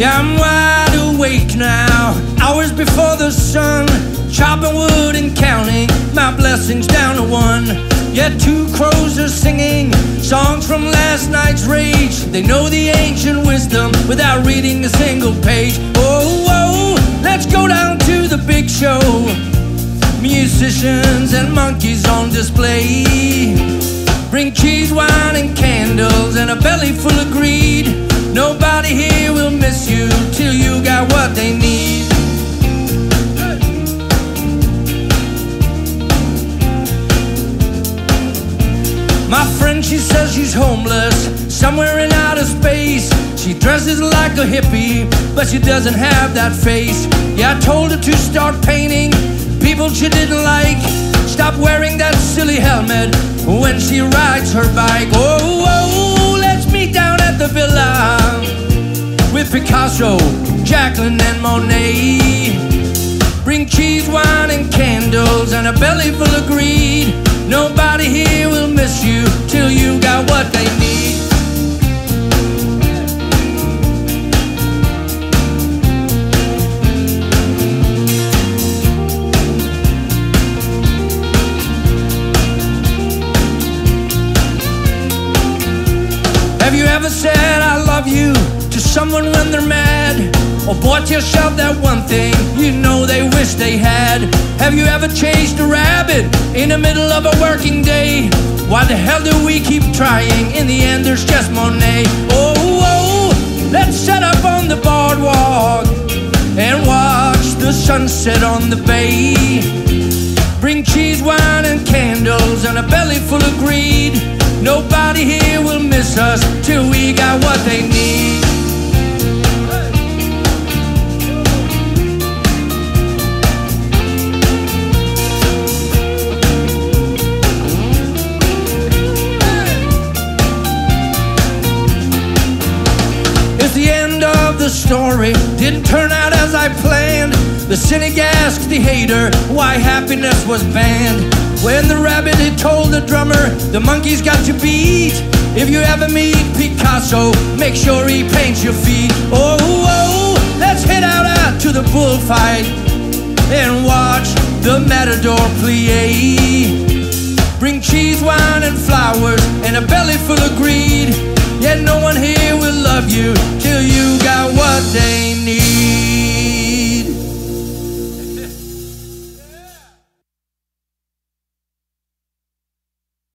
Yeah, I'm wide awake now, hours before the sun, chopping wood and counting my blessings down to one. Yeah, two crows are singing songs from last night's rage. They know the ancient wisdom without reading a single page. Oh, oh, let's go down to the big show. Musicians and monkeys on display. Bring cheese, wine, and candles, and a belly full of greed. What they need. My friend, she says she's homeless, somewhere in outer space. She dresses like a hippie, but she doesn't have that face. Yeah, I told her to start painting people she didn't like. Stop wearing that silly helmet when she rides her bike. Oh, oh, let's meet down at the villa with Picasso, Jacqueline, Monet. Bring cheese, wine, and candles, and a belly full of greed. Nobody here will miss you till you got what they need. Have you ever said I love you to someone when they're mad? Or bought yourself that one thing you know they wish they had? Have you ever chased a rabbit in the middle of a working day? Why the hell do we keep trying? In the end, there's just Monet. Oh, oh, let's set up on the boardwalk and watch the sunset on the bay. Bring cheese, wine, and candles, and a belly full of greed. Nobody here will miss us till we got what they need. The story. Didn't turn out as I planned. The cynic asked the hater why happiness was banned. When the rabbit had told the drummer the monkey's got to beat. If you ever meet Picasso, make sure he paints your feet. Oh, oh, oh let's head out, out to the bullfight and watch the matador plie. Bring cheese, wine, and flowers, and a belly full of greed. Yet no one here will love you